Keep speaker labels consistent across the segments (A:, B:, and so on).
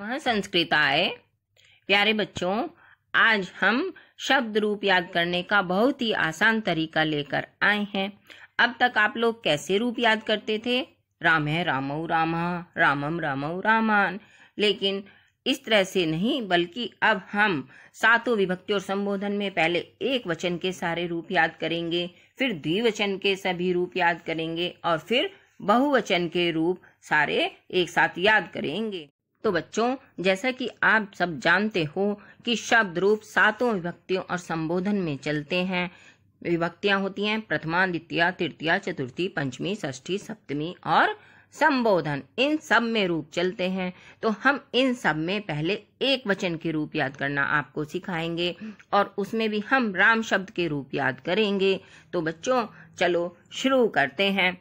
A: वह संस्कृताय प्यारे बच्चों, आज हम शब्द रूप याद करने का बहुत ही आसान तरीका लेकर आए हैं। अब तक आप लोग कैसे रूप याद करते थे? राम है रामो रामा, रामम रामऊ रामान। लेकिन इस तरह से नहीं, बल्कि अब हम सातों विभक्ति और संबोधन में पहले एक वचन के सारे रूप याद करेंगे, फिर द्विवचन के सभी रूप याद करेंगे और फिर बहुवचन के रूप सारे एक साथ याद करेंगे। तो बच्चों, जैसा कि आप सब जानते हो कि शब्द रूप सातों विभक्तियों और संबोधन में चलते हैं। विभक्तियाँ होती हैं प्रथमा द्वितीय तृतीया, चतुर्थी, पंचमी, षष्ठी, सप्तमी और संबोधन। इन सब में रूप चलते हैं। तो हम इन सब में पहले एक वचन के रूप याद करना आपको सिखाएँगे और उसमें भी हम राम शब्द के रूप याद करेंगे। तो बच्चों, चलो शुरू करते हैं।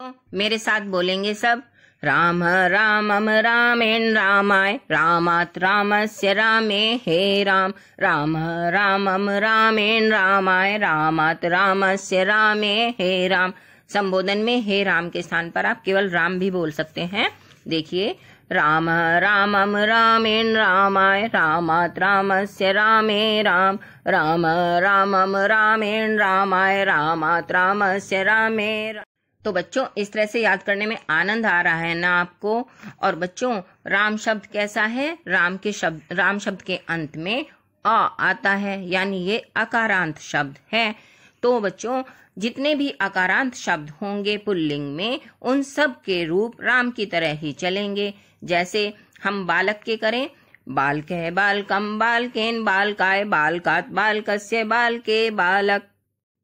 A: तो मेरे साथ बोलेंगे सब। राम रामम रामेण रामाय, रामात् रामस्य रामे, हे राम। राम रामम रामेण रामाय, रामात् रामस्य रामे, हे राम। संबोधन में हे राम के स्थान पर आप केवल राम भी बोल सकते हैं। देखिए, राम रामम रामेण रामाय, रामात् रामस्य रामे, राम। राम रामम रामेण रामाय, रामात् रामस्य रामे। तो बच्चों, इस तरह से याद करने में आनंद आ रहा है ना आपको? और बच्चों, राम शब्द कैसा है? राम के शब्द, राम शब्द के अंत में अ आता है, यानी ये अकारांत शब्द है। तो बच्चों, जितने भी अकारांत शब्द होंगे पुल्लिंग में, उन सब के रूप राम की तरह ही चलेंगे। जैसे, हम बालक के करें बालक है बालकम बालकेन बालकाय बालकात बालकस्य बालके बालक।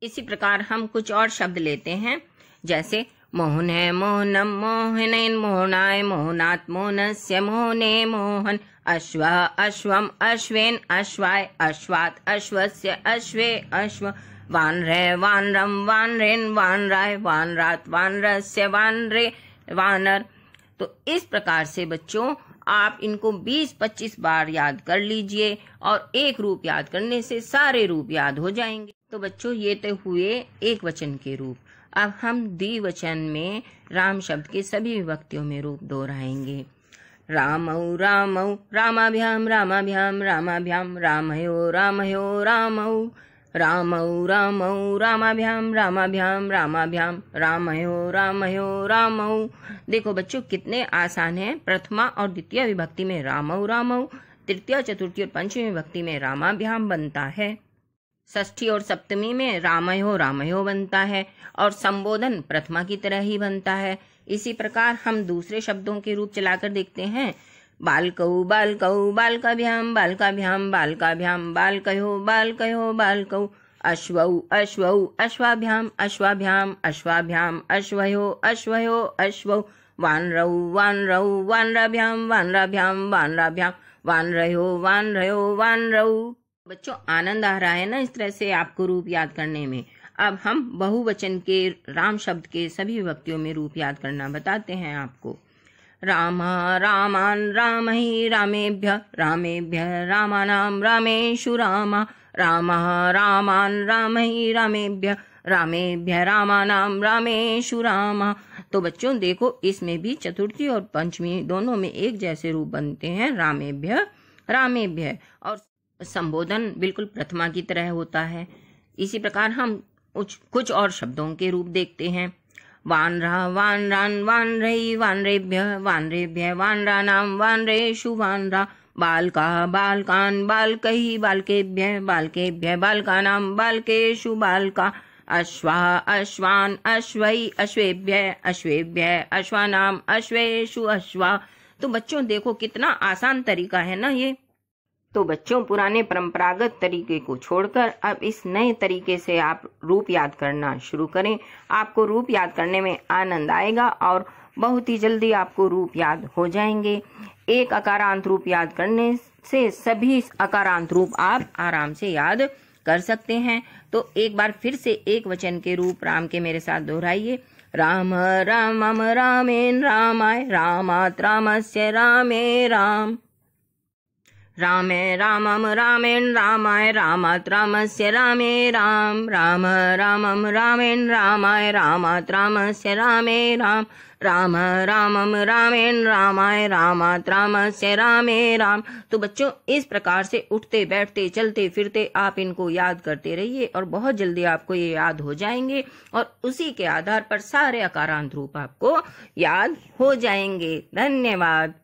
A: इसी प्रकार हम कुछ और शब्द लेते हैं। जैसे मोहन है मोहनम, मोहन मोहनाय, मोहनात् मोहनस्य, मोहने मोहन। अश्व, अश्वम, अश्वेन, अश्वाय, अश्वात, अश्वस्य, अश्वे, अश्व। वानरे वानरम वानरेन, वानराय, वानरात, वानरस्य, वानरे, वानर। तो इस प्रकार से बच्चों, आप इनको 20-25 बार याद कर लीजिए और एक रूप याद करने से सारे रूप याद हो जाएँगे। तो बच्चों, ये तो हुए एक वचन के रूप। अब हम द्विवचन में राम शब्द के सभी विभक्तियों में रूप दोहराएँगे। रामौ रामौ, रामाभ्याम रामाभ्याम रामाभ्याम, रामयो रामयो, रामौ। रामौ रामौ, रामाभ्याम रामाभ्याम रामाभ्याम, रामयो रामयो, रामौ। देखो बच्चों, कितने आसान हैं। प्रथमा और द्वितीय विभक्ति में रामौ रामौ। तृतीय, चतुर्थी और पंचमी विभक्ति में रामाभ्याम बनता है। षष्ठी और सप्तमी में रामयो रामयो बनता है और संबोधन प्रथमा की तरह ही बनता है। इसी प्रकार हम दूसरे शब्दों के रूप चलाकर देखते हैं। बालकौ बालकौ बालकाभ्याम बालकाभ्याम बालकाभ्याम बालकयो बालकयो बालकौ अश्वौ अश्वौ अश्वाभ्याम अश्वाभ्याम अश्वाभ्याम अश्वयो अश्वयो अश्वौ वानरौ वानरौ वानराभ्याम वानराभ्याम वानराभ्याम वानरयो वानरयो वानरौ बच्चों, आनंद आ रहा है ना इस तरह से आपको रूप याद करने में। अब हम बहुवचन के, राम शब्द के सभी व्यक्तियों में रूप याद करना बताते हैं आपको। राम, रामान राम ही रामेभ्य रामेभ्य, रामानाम रामेशु राम। राम, रामान राम ही रामेभ्य रामेभ्य, रामानाम रामेशु राम। तो बच्चों, देखो, इसमें भी चतुर्थी और पंचमी दोनों में एक जैसे रूप बनते हैं, रामेभ्य रामेभ्य। और संबोधन बिल्कुल प्रथमा की तरह होता है। इसी प्रकार हम कुछ और शब्दों के रूप देखते हैं। वानरा वानरान वानरई वानरेभ्य वानरेभ्य वानरानाम वानरेषु वानरा बालका बालकान बालकही बालकेभ्य बालकेभ्य बालकानाम बालकेषु बालका अश्वा, अश्वान अश्वई अश्वेभ्य अश्वेभ्य अश्वानाम अश्वेषु अश्वा। तो बच्चों, देखो कितना आसान तरीका है ना ये। तो बच्चों, पुराने परंपरागत तरीके को छोड़कर अब इस नए तरीके से आप रूप याद करना शुरू करें। आपको रूप याद करने में आनंद आएगा और बहुत ही जल्दी आपको रूप याद हो जाएँगे। एक अकारांत रूप याद करने से सभी अकारांत रूप आप आराम से याद कर सकते हैं। तो एक बार फिर से एक वचन के रूप राम के मेरे साथ दोहराइए। राम, रामम, रामेन, रामाय, रामात, रामस्य, रामे, राम। रामे रामम रामेण रामाय, रामात् रामस्य रामे राम। राम रामम रामेण रामाय, रामात् रामस्य रामे राम। राम रामम रामेण रामाय, रामात रामस्य रामे राम। तो बच्चों, इस प्रकार से उठते, बैठते, चलते, फिरते आप इनको याद करते रहिए और बहुत जल्दी आपको ये याद हो जाएँगे और उसी के आधार पर सारे अकारांत रूप आपको याद हो जाएँगे। धन्यवाद।